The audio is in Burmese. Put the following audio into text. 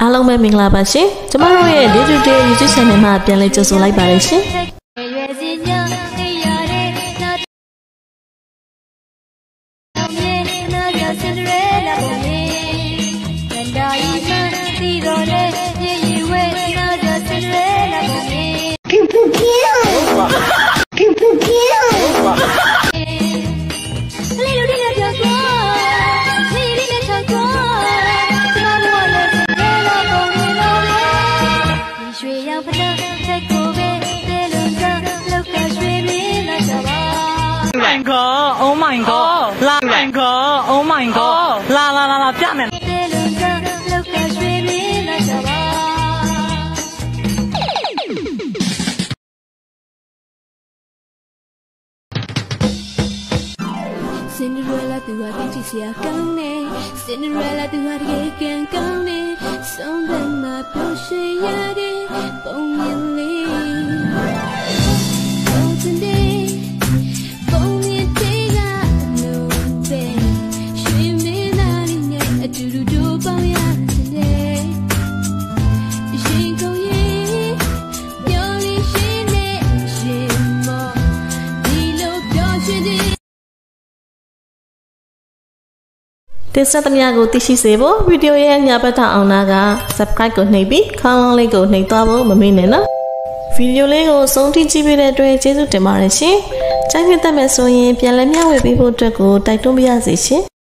အားလုံးပဲမင်္ဂလာပါရှင်ကျမတို့ရဲ့ Day to Day YouTube Channel မှာပြန်လည်ကြိုဆိုလိုက်ပါတယ်ရှင် ရွှေရောက်ဖတာစိတ်ကိုပဲတဲလုံးစားလောက်ကရွှေမင်းလာကြပါ my god oh my god လာ my god oh my god လာလာလာလာပြမယ်တဲလုံးစားလောက်ကရွှေမင်းလာကြပါစင်ဒရလာသူဟာတိတ်ချစရာကောင်းနေစင်ဒရလာသူဟာတကယ်ကံကောင်းနေဆုံးသက်မှာပျော်ရွှင်ရတဲ့ပုံ တင်ဆက်သမျှကိုသိရှိစေဖို့ဗီဒီယိုရဲ့ညဘက်ထောင်အောင်နာက Subscribe ကိုနှိပ်ပြီးခေါင်းလောင်းလေးကိုနှိပ်သွားဖို့မမေ့နဲ့နော်ဗီဒီယိုလေးကိုအဆုံးထိကြည့်ပေးတဲ့အတွက်ကျေးဇူးတင်ပါတယ်ရှင်။ကြိုက်ဖြစ်တတ်မဲ့ဆိုရင်ပြန်လည်မျှဝေပေးဖို့အတွက်ကိုတိုက်တွန်းပါရစေရှင်။